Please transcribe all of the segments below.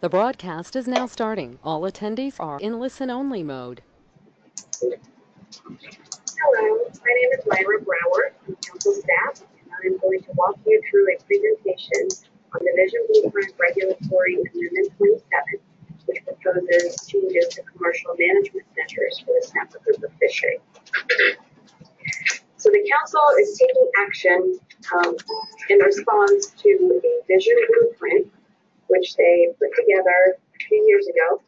The broadcast is now starting. All attendees are in listen-only mode. Hello, my name is Myra Brouwer from Council staff, and I'm going to walk you through a presentation on the Vision Blueprint Regulatory Amendment 27, which proposes changes to commercial management measures for the Snapper Grouper Fishery. So the council is taking action um, in response to a vision blueprint, which they put together a few years ago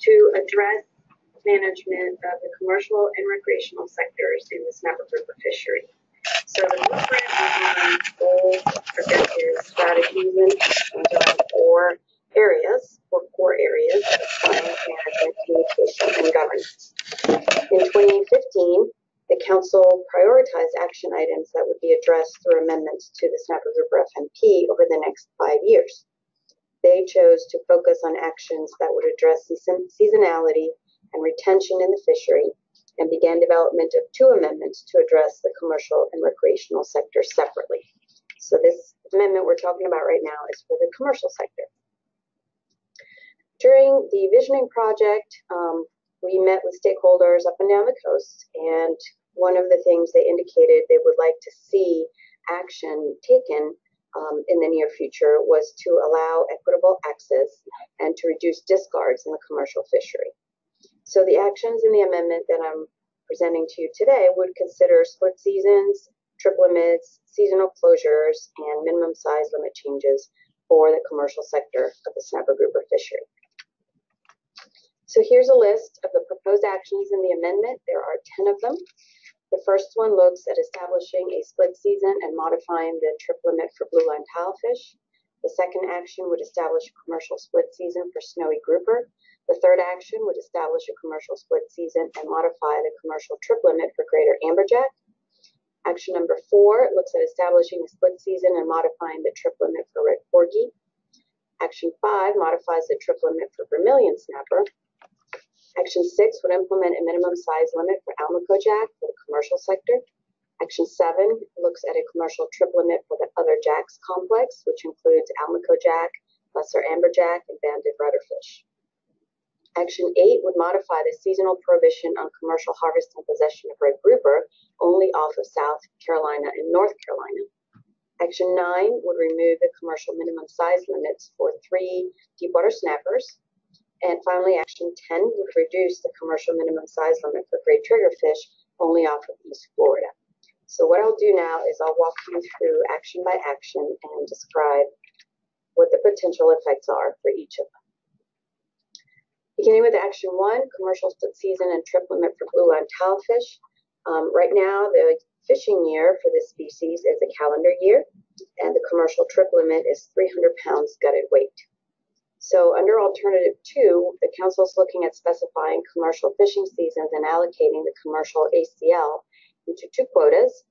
to address management of the commercial and recreational sectors in the Snapper Grouper Fishery. So the blueprint outlines goals, objectives, strategies, and four areas, four core areas of science, management, communication, and governance. In 2015, the council prioritized action items that would be addressed through amendments to the Snapper Grouper FMP over the next five years. They chose to focus on actions that would address seasonality and retention in the fishery and began development of two amendments to address the commercial and recreational sector separately. So this amendment we're talking about right now is for the commercial sector. During the visioning project, um, we met with stakeholders up and down the coast, and one of the things they indicated they would like to see action taken um, in the near future was to allow equitable access and to reduce discards in the commercial fishery. So the actions in the amendment that I'm presenting to you today would consider split seasons, trip limits, seasonal closures, and minimum size limit changes for the commercial sector of the snapper grouper fishery. So here's a list of the proposed actions in the amendment. There are 10 of them. The first one looks at establishing a split season and modifying the trip limit for blue line tilefish. The second action would establish a commercial split season for snowy grouper. The third action would establish a commercial split season and modify the commercial trip limit for greater amberjack. Action number four looks at establishing a split season and modifying the trip limit for red porgy. Action five modifies the trip limit for vermilion snapper. Action six would implement a minimum size limit for Almaco jack for the commercial sector. Action seven looks at a commercial trip limit for the other jacks complex, which includes Almaco jack, lesser amberjack, and banded rudderfish. Action 8 would modify the seasonal prohibition on commercial harvest and possession of red grouper only off of South Carolina and North Carolina. Action 9 would remove the commercial minimum size limits for three deepwater snappers, and finally, action 10 would reduce the commercial minimum size limit for gray triggerfish only off of East Florida. So what I'll do now is I'll walk you through action by action and describe what the potential effects are for each of them. Beginning with action one, commercial split season and trip limit for blue line tilefish. Um, right now, the fishing year for this species is a calendar year, and the commercial trip limit is 300 pounds gutted weight. So under alternative two, the council is looking at specifying commercial fishing seasons and allocating the commercial ACL into two quotas,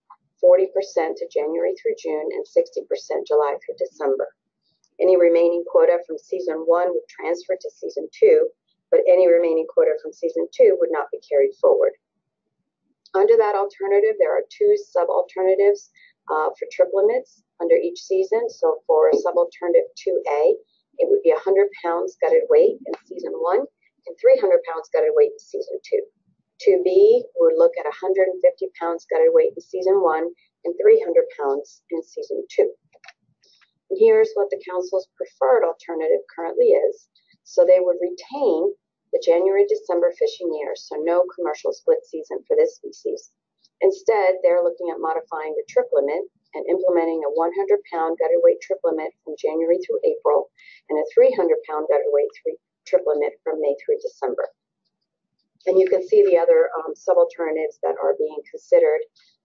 40% to January through June and 60% July through December. Any remaining quota from season one would transfer to season two, but any remaining quota from season two would not be carried forward. Under that alternative, there are two sub-alternatives uh, for trip limits under each season. So for sub-alternative 2A, it would be 100 pounds gutted weight in season one and 300 pounds gutted weight in season two. 2B would look at 150 pounds gutted weight in season one and 300 pounds in season two. And here's what the council's preferred alternative currently is. So they would retain the January December fishing year, so no commercial split season for this species. Instead, they're looking at modifying the trip limit and implementing a 100 pound gutted weight trip limit from January through April and a 300 pound gutted weight trip limit from May through December. And you can see the other um, sub alternatives that are being considered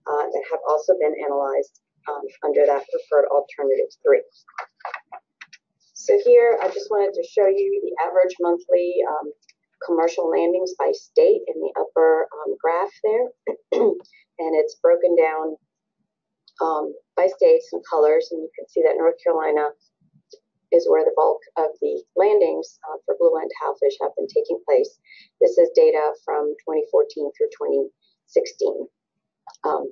uh, that have also been analyzed um, under that preferred alternative three. So here, I just wanted to show you the average monthly um, commercial landings by state in the upper um, graph there. and it's broken down um, by states and colors, and you can see that North Carolina is where the bulk of the landings uh, for blue line tilefish have been taking place. This is data from 2014 through 2016. Um,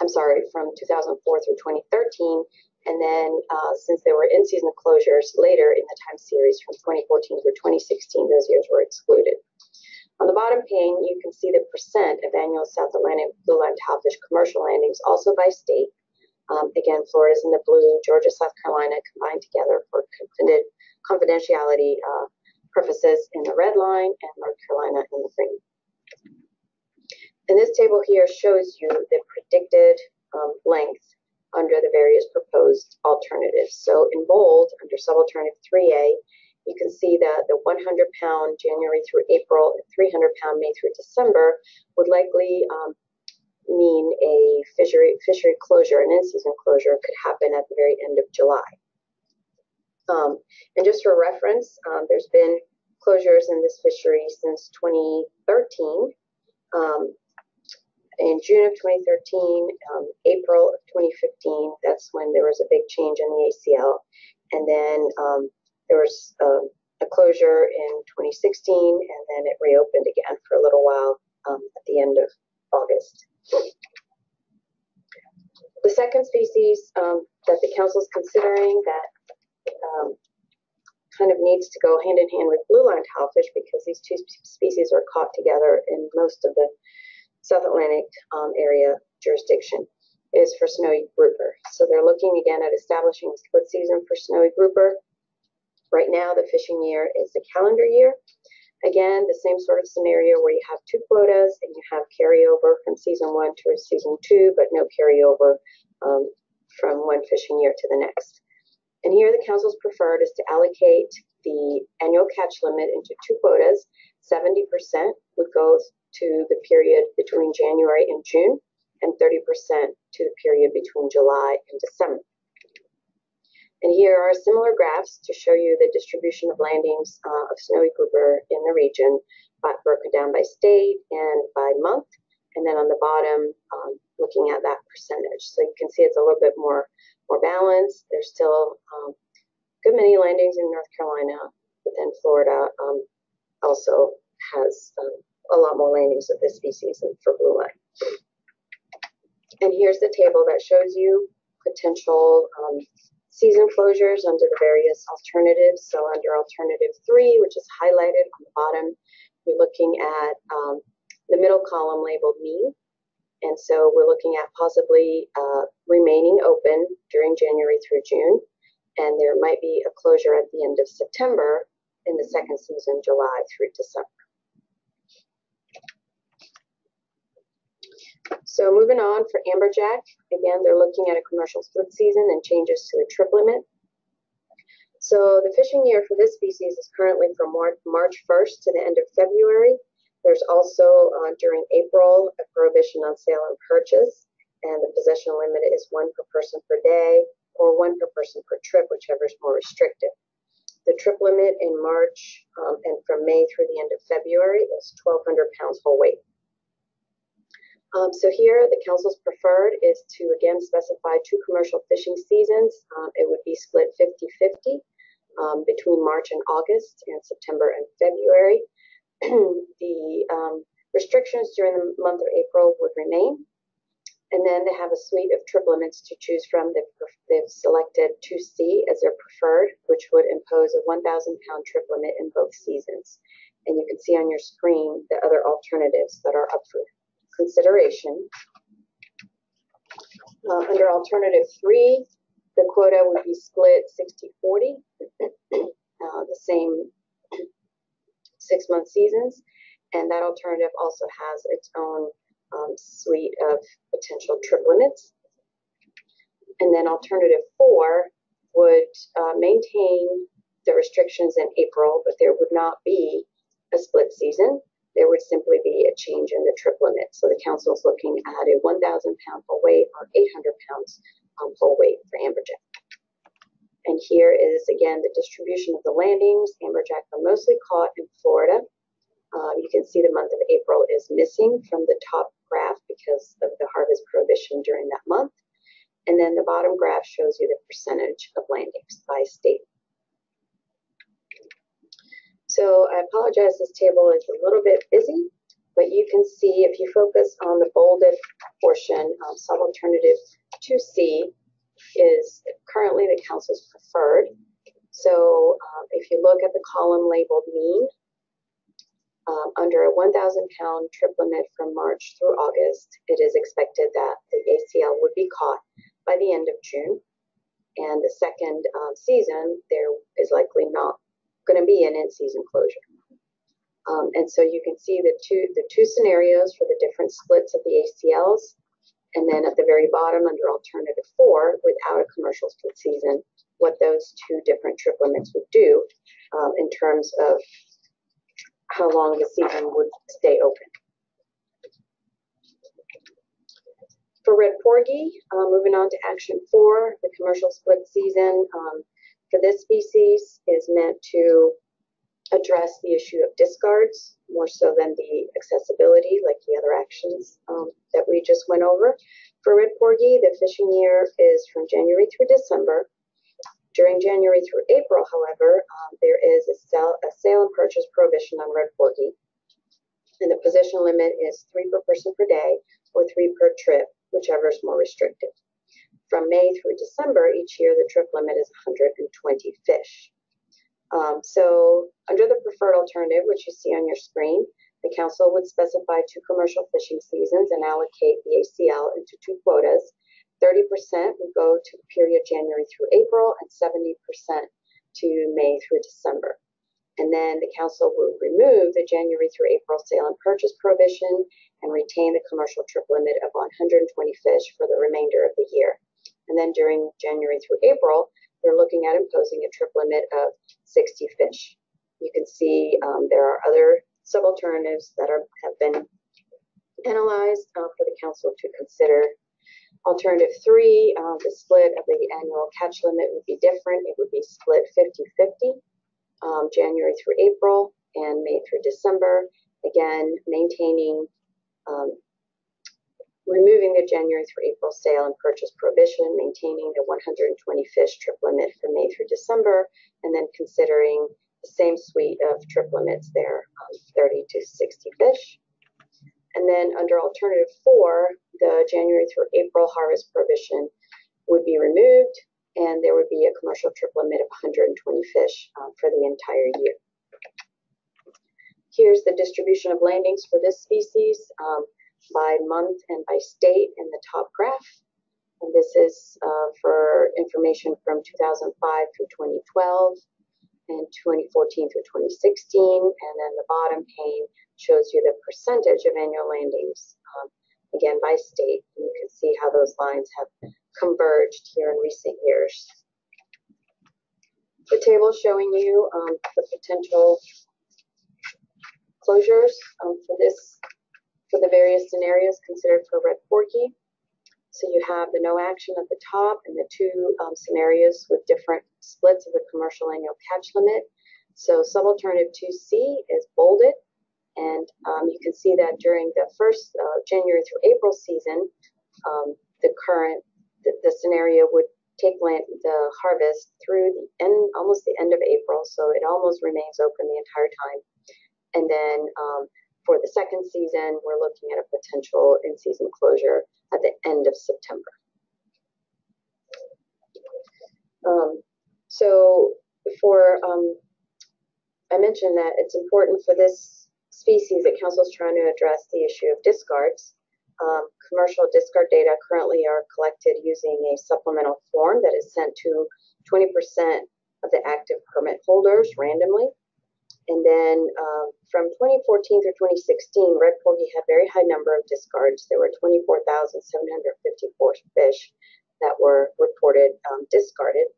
I'm sorry, from 2004 through 2013, And then, uh, since there were in-season closures later in the time series from 2014 through 2016, those years were excluded. On the bottom pane, you can see the percent of annual South Atlantic blue line tilefish commercial landings, also by state. Um, again, Florida's in the blue, Georgia, South Carolina combined together for confidentiality uh, purposes in the red line and North Carolina in the green. And this table here shows you the predicted um, length under the various proposed alternatives. So in bold, under subalternative 3A, you can see that the 100 pound January through April and 300 pound May through December would likely um, mean a fishery, fishery closure, an in-season closure could happen at the very end of July. Um, and just for reference, um, there's been closures in this fishery since 2013. Um, in June of 2013, um, April of 2015, that's when there was a big change in the ACL. And then um, there was uh, a closure in 2016, and then it reopened again for a little while um, at the end of August. The second species um, that the council is considering that um, kind of needs to go hand in hand with blue line tilefish because these two species are caught together in most of the South Atlantic um, area jurisdiction is for snowy grouper. So they're looking again at establishing a split season for snowy grouper. Right now, the fishing year is the calendar year. Again, the same sort of scenario where you have two quotas and you have carryover from season one to season two, but no carryover um, from one fishing year to the next. And here the council's preferred is to allocate the annual catch limit into two quotas. 70% would go to the period between January and June, and 30% to the period between July and December. And here are similar graphs to show you the distribution of landings uh, of snowy grouper in the region, but broken down by state and by month. And then on the bottom, um, looking at that percentage. So you can see it's a little bit more, more balanced. There's still um, good many landings in North Carolina, but then Florida um, also has um, a lot more landings of this species than for blue line. And here's the table that shows you potential um, season closures under the various alternatives. So under alternative three, which is highlighted on the bottom, we're looking at um, the middle column labeled mean. And so we're looking at possibly uh, remaining open during January through June. And there might be a closure at the end of September in the second season, July through December. So moving on for amberjack, again, they're looking at a commercial split season and changes to the trip limit. So the fishing year for this species is currently from March 1st to the end of February. There's also uh, during April a prohibition on sale and purchase, and the possession limit is one per person per day or one per person per trip, whichever is more restrictive. The trip limit in March um, and from May through the end of February is 1,200 pounds whole weight. Um, so here, the council's preferred is to again specify two commercial fishing seasons. Um, it would be split 50-50 um, between March and August and September and February. the um, restrictions during the month of April would remain. And then they have a suite of trip limits to choose from. They've, they've selected 2C as their preferred, which would impose a 1,000 pound trip limit in both seasons. And you can see on your screen the other alternatives that are up for consideration. Uh, under alternative three, the quota would be split 60-40, uh, the same six-month seasons, and that alternative also has its own um, suite of potential trip limits. And then alternative four would uh, maintain the restrictions in April, but there would not be a split season there would simply be a change in the trip limit. So the council is looking at a 1,000 pound full weight or 800 pounds um, full weight for amberjack. And here is again the distribution of the landings. Amberjack are mostly caught in Florida. Um, you can see the month of April is missing from the top graph because of the harvest prohibition during that month. And then the bottom graph shows you the percentage of landings by state. So I apologize, this table is a little bit busy, but you can see if you focus on the bolded portion, um, sub-alternative 2C, is currently the council's preferred. So um, if you look at the column labeled mean, um, under a 1,000 pound trip limit from March through August, it is expected that the ACL would be caught by the end of June. And the second um, season, there is likely not going to be an in-season closure. Um, and so you can see the two the two scenarios for the different splits of the ACLs, and then at the very bottom under alternative four, without a commercial split season, what those two different trip limits would do um, in terms of how long the season would stay open. For red porgy, uh, moving on to action four, the commercial split season um, for this species is meant to address the issue of discards more so than the accessibility, like the other actions um, that we just went over. For red porgy, the fishing year is from January through December. During January through April, however, um, there is a sale, a sale and purchase prohibition on red porgy, and the possession limit is three per person per day or three per trip, whichever is more restricted. From May through December each year, the trip limit is 120 fish. Um, so under the preferred alternative, which you see on your screen, the council would specify two commercial fishing seasons and allocate the ACL into two quotas. 30% would go to the period January through April and 70% to May through December. And then the council would remove the January through April sale and purchase prohibition and retain the commercial trip limit of 120 fish for the remainder of the year. And then during January through April, they're looking at imposing a trip limit of 60 fish. You can see um, there are other sub-alternatives that are, have been analyzed uh, for the council to consider. Alternative three, uh, the split of the annual catch limit would be different. It would be split 50-50, um, January through April and May through December. Again, maintaining um, removing the January through April sale and purchase prohibition, maintaining the 120 fish trip limit for May through December, and then considering the same suite of trip limits there, um, 30 to 60 fish. And then under alternative four, the January through April harvest prohibition would be removed, and there would be a commercial trip limit of 120 fish uh, for the entire year. Here's the distribution of landings for this species. Um, by month and by state in the top graph. And this is uh, for information from 2005 through 2012 and 2014 through 2016. And then the bottom pane shows you the percentage of annual landings, um, again by state. And you can see how those lines have converged here in recent years. The table showing you um, the potential closures um, for this for the various scenarios considered for red porgy. So you have the no action at the top and the two um, scenarios with different splits of the commercial annual catch limit. So subalternative 2C is bolded, and um, you can see that during the first uh, January through April season, um, the current the, the, scenario would take land, the harvest through the end, almost the end of April, so it almost remains open the entire time. And then um, for the second season, we're looking at a potential in-season closure at the end of September. Um, so for, um, I mentioned that it's important for this species that council is trying to address the issue of discards. Um, commercial discard data currently are collected using a supplemental form that is sent to 20% of the active permit holders randomly. And then um, from 2014 through 2016, red porgy had very high number of discards. There were 24,754 fish that were reported um, discarded.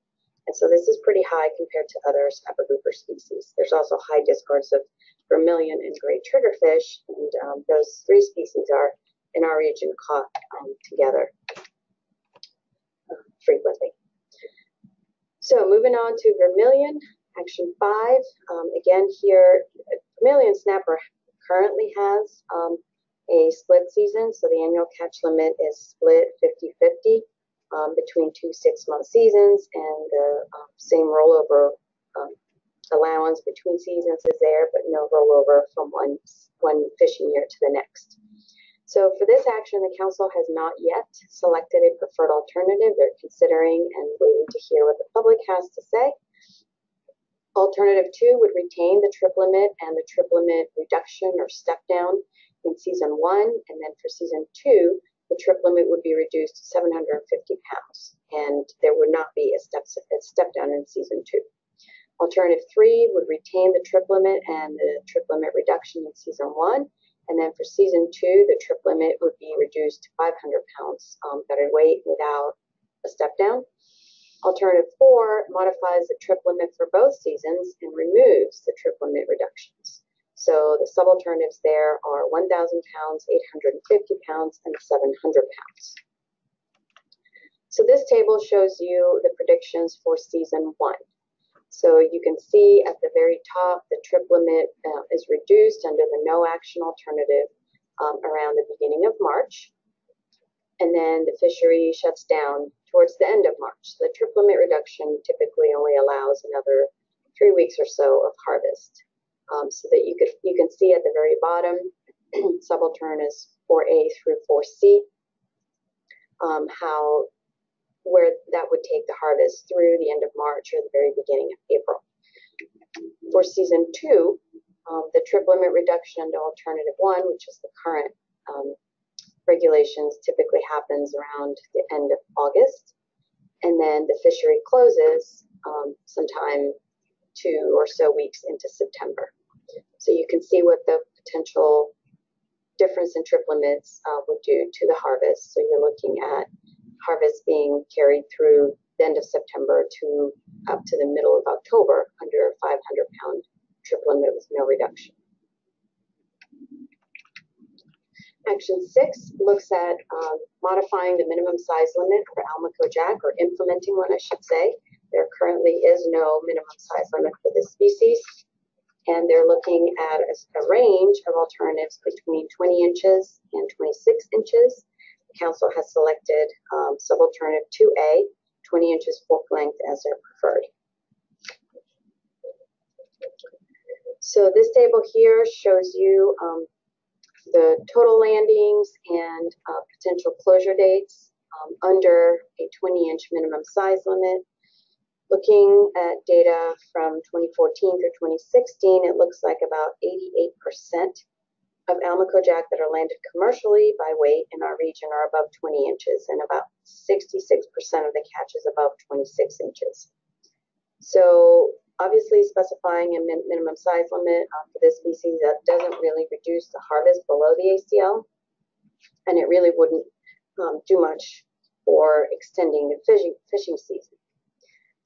And so this is pretty high compared to other snapper grouper species. There's also high discards of vermilion and gray triggerfish, and um, those three species are in our region caught um, together uh, frequently. So moving on to vermilion, Action five, um, again here, Vermilion Snapper currently has um, a split season, so the annual catch limit is split 50-50 um, between two six-month seasons, and the um, same rollover um, allowance between seasons is there, but no rollover from one one fishing year to the next. So for this action, the council has not yet selected a preferred alternative. They're considering and waiting to hear what the public has to say. Alternative two would retain the trip limit and the trip limit reduction or step down in season one. And then for season two, the trip limit would be reduced to 750 pounds and there would not be a step, a step down in season two. Alternative three would retain the trip limit and the trip limit reduction in season one. And then for season two, the trip limit would be reduced to 500 pounds um, better weight without a step down. Alternative four modifies the trip limit for both seasons and removes the trip limit reductions. So the sub-alternatives there are 1,000 pounds, 850 pounds, and 700 pounds. So this table shows you the predictions for season one. So you can see at the very top, the trip limit uh, is reduced under the no action alternative um, around the beginning of March. And then the fishery shuts down towards the end of March. The trip limit reduction typically only allows another three weeks or so of harvest. Um, so that you could you can see at the very bottom, subaltern is 4A through 4C, um, how where that would take the harvest through the end of March or the very beginning of April. For season two, um, the trip limit reduction to alternative one, which is the current um, regulations typically happens around the end of August. And then the fishery closes um, sometime two or so weeks into September. So you can see what the potential difference in trip limits uh, would do to the harvest. So you're looking at harvest being carried through the end of September to up to the middle of October under a 500 pound trip limit with no reduction. Action six looks at uh, modifying the minimum size limit for Almaco jack, or implementing one, I should say. There currently is no minimum size limit for this species, and they're looking at a, a range of alternatives between 20 inches and 26 inches. The council has selected um, subalternative 2A, 20 inches fork length as their preferred. So this table here shows you um, the total landings and uh, potential closure dates um, under a 20 inch minimum size limit. Looking at data from 2014 through 2016, it looks like about 88% of Almaco jack that are landed commercially by weight in our region are above 20 inches, and about 66% of the catches above 26 inches. So obviously specifying a min minimum size limit uh, for this species that doesn't really reduce the harvest below the ACL, and it really wouldn't um, do much for extending the fishing, fishing season.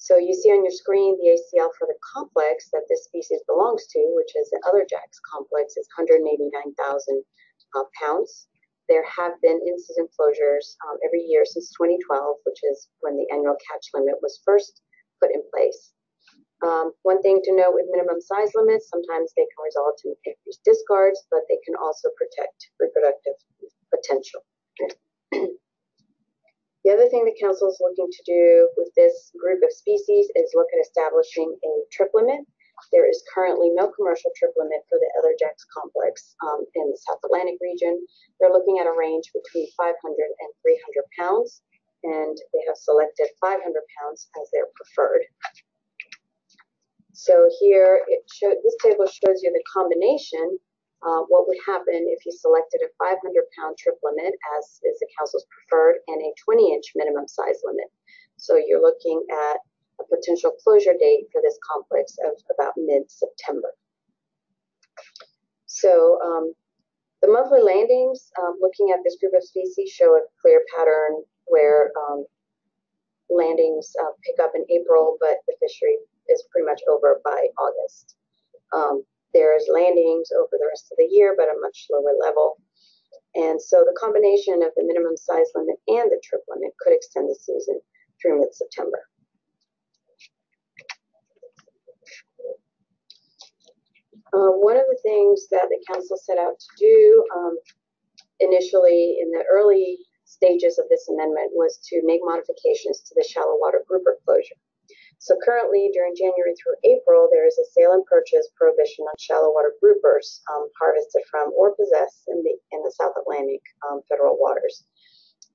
So you see on your screen the ACL for the complex that this species belongs to, which is the other jacks complex, is 189,000 uh, pounds. There have been in-season closures um, every year since 2012, which is when the annual catch limit was first put in place. Um, one thing to note with minimum size limits, sometimes they can result in increased discards, but they can also protect reproductive potential. the other thing the council is looking to do with this group of species is look at establishing a trip limit. There is currently no commercial trip limit for the other jacks complex um, in the South Atlantic region. They're looking at a range between 500 and 300 pounds, and they have selected 500 pounds as their preferred. So here it show, this table shows you the combination, uh, what would happen if you selected a 500 pound trip limit as is the council's preferred and a 20 inch minimum size limit. So you're looking at a potential closure date for this complex of about mid-September. So um, the monthly landings, um, looking at this group of species, show a clear pattern where um, landings uh, pick up in April, but the fishery is pretty much over by August. Um, there's landings over the rest of the year, but a much lower level. And so the combination of the minimum size limit and the trip limit could extend the season through mid-September. Uh, one of the things that the council set out to do um, initially in the early stages of this amendment was to make modifications to the shallow water grouper closure. So currently, during January through April, there is a sale and purchase prohibition on shallow water groupers um, harvested from or possessed in the in the South Atlantic um, federal waters.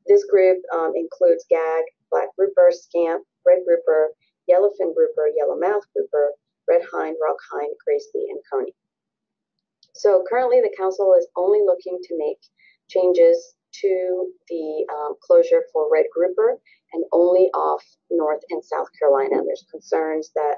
This group um, includes gag, black grouper, scamp, red grouper, yellowfin grouper, yellowmouth grouper, red hind, rock hind, graysby, and coney. So currently, the council is only looking to make changes to the um, closure for red grouper and only off North and South Carolina. There's concerns that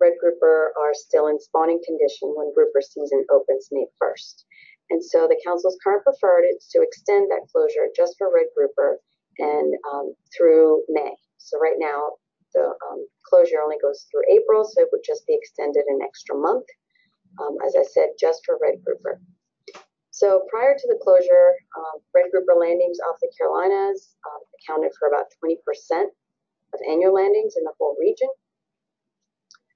red grouper are still in spawning condition when grouper season opens May 1st. And so the council's current preferred is to extend that closure just for red grouper and um, through May. So right now the um, closure only goes through April, so it would just be extended an extra month. Um, as I said, just for red grouper. So prior to the closure, um, red grouper landings off the Carolinas um, accounted for about 20% of annual landings in the whole region.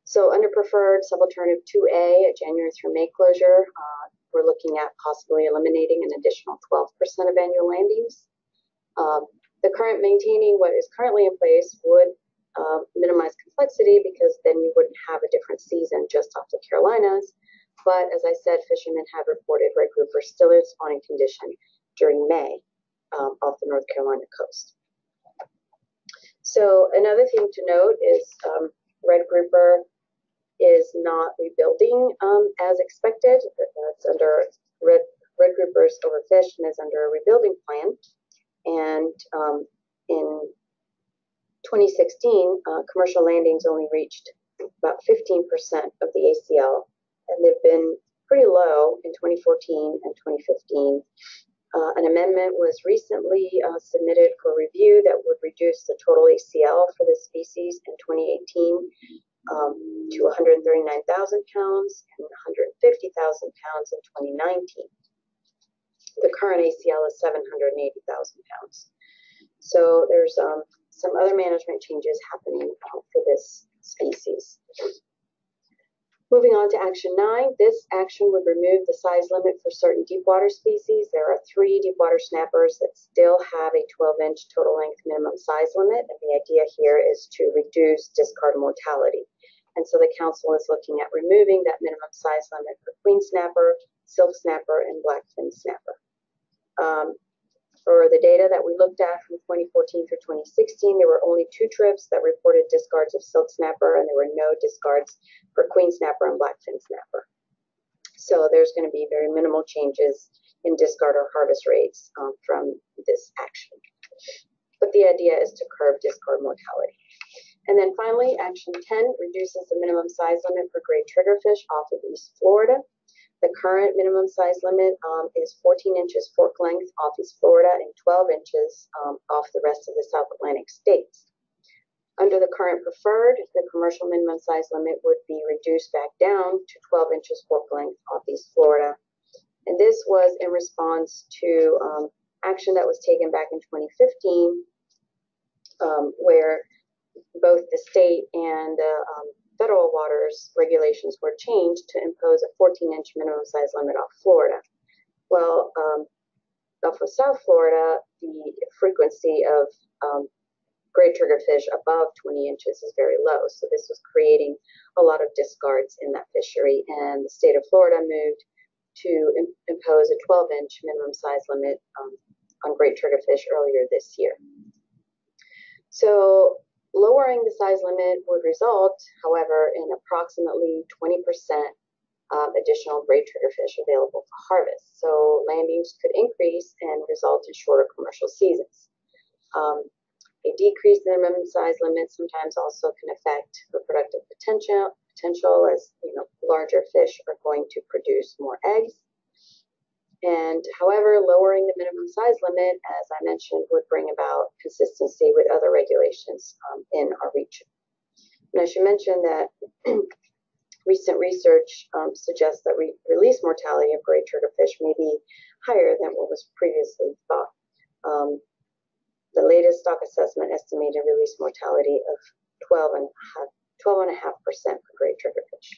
So under preferred subalternative 2A, a January through May closure, uh, we're looking at possibly eliminating an additional 12% of annual landings. Um, the current maintaining what is currently in place would uh, minimize complexity because then you wouldn't have a different season just off the Carolinas. But as I said, fishermen have reported red grouper still in spawning condition during May um, off the North Carolina coast. So another thing to note is um, red grouper is not rebuilding um, as expected. That's under red red groupers overfished and is under a rebuilding plan. And um, in 2016, uh, commercial landings only reached about 15% of the ACL and they've been pretty low in 2014 and 2015. Uh, an amendment was recently uh, submitted for review that would reduce the total ACL for this species in 2018 um, to 139,000 pounds and 150,000 pounds in 2019. The current ACL is 780,000 pounds. So there's um, some other management changes happening uh, for this species. Moving on to action nine, this action would remove the size limit for certain deep water species. There are three deep water snappers that still have a 12 inch total length minimum size limit. And the idea here is to reduce discard mortality. And so the council is looking at removing that minimum size limit for queen snapper, silk snapper, and blackfin snapper. Um, for the data that we looked at from 2014 through 2016, there were only two trips that reported discards of silk snapper, and there were no discards for queen snapper and blackfin snapper. So there's going to be very minimal changes in discard or harvest rates um, from this action. But the idea is to curb discard mortality. And then finally, action 10 reduces the minimum size limit for gray triggerfish off of East Florida. The current minimum size limit um, is 14 inches fork length off East Florida and 12 inches um, off the rest of the South Atlantic states. Under the current preferred, the commercial minimum size limit would be reduced back down to 12 inches fork length off East Florida. And this was in response to um, action that was taken back in 2015, um, where both the state and the um, federal waters regulations were changed to impose a 14 inch minimum size limit off Florida. Well, um, off of South Florida, the frequency of um, gray triggerfish above 20 inches is very low. So this was creating a lot of discards in that fishery. And the state of Florida moved to Im- impose a 12 inch minimum size limit um, on gray triggerfish earlier this year. So Lowering the size limit would result, however, in approximately 20% um, additional gray triggerfish available for harvest. So landings could increase and result in shorter commercial seasons. Um, a decrease in the minimum size limit sometimes also can affect reproductive potential, potential as you know larger fish are going to produce more eggs and however, lowering the minimum size limit, as I mentioned, would bring about consistency with other regulations um, in our region. And I should mention that recent research um, suggests that re- release mortality of gray triggerfish may be higher than what was previously thought. Um, the latest stock assessment estimated release mortality of 12 and 12.5% for gray triggerfish.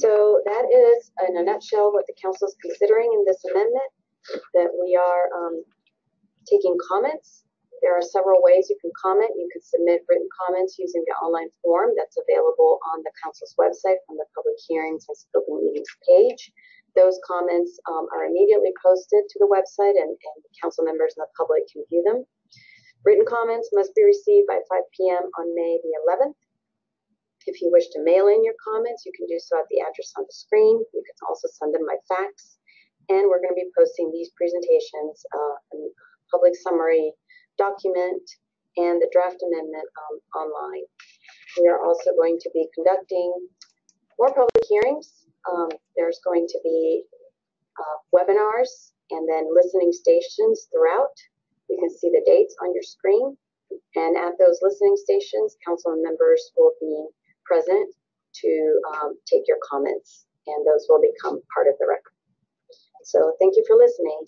So that is, in a nutshell, what the council is considering in this amendment, that we are um, taking comments there are several ways you can comment. You can submit written comments using the online form that's available on the council's website from the public hearings and open meetings page. Those comments um, are immediately posted to the website and, and council members and the public can view them. Written comments must be received by 5 p.m. on May the 11th. If you wish to mail in your comments, you can do so at the address on the screen. You can also send them by fax. And we're going to be posting these presentations, uh, public summary document and the draft amendment um, online. We are also going to be conducting more public hearings. Um, there's going to be uh, webinars and then listening stations throughout. You can see the dates on your screen. And at those listening stations, council members will be present to um, take your comments, and those will become part of the record. So thank you for listening.